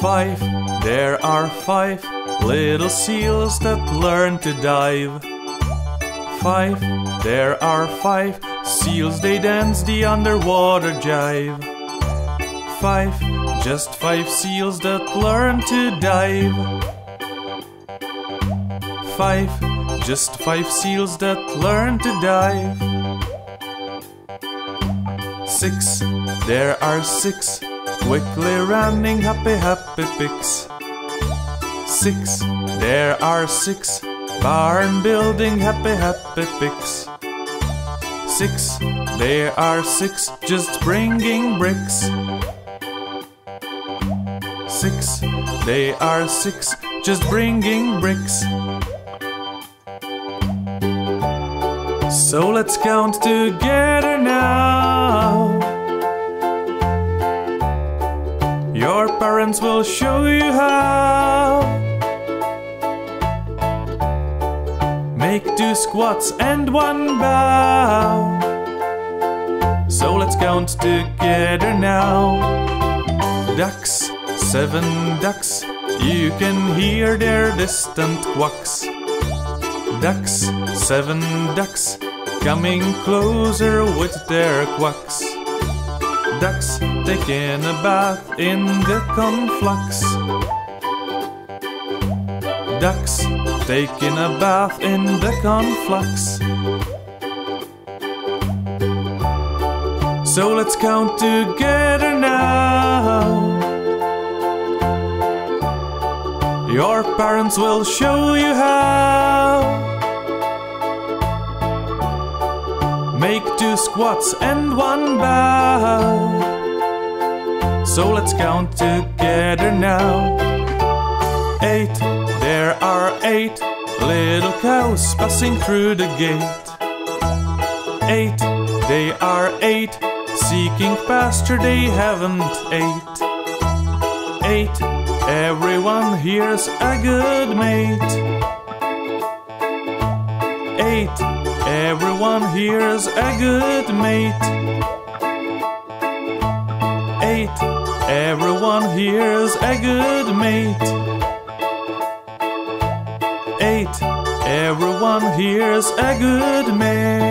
Five, there are five little seals that learn to dive. Five, there are five seals, they dance the underwater jive. Five, just five seals that learn to dive. Five, just five seals that learn to dive. Six, there are six quickly running happy happy pigs. Six, there are six barn building happy happy pigs. Six, there are six just bringing bricks. Six, they are six just bringing bricks. So let's count together now. Your parents will show you how. Make two squats and one bow. So let's count together now. Ducks, seven ducks, you can hear their distant quacks. Ducks, seven ducks, coming closer with their quacks. Ducks taking a bath in the conflux. Ducks taking a bath in the conflux. So let's count together now. Your parents will show you how. Make two squats and one bow. So let's count together now. Eight, there are eight little cows passing through the gate. Eight, they are eight, seeking pasture they haven't ate. Eight, everyone here's a good mate. Eight, everyone here's a good mate. Eight, everyone here's a good mate. Eight, everyone here's a good mate.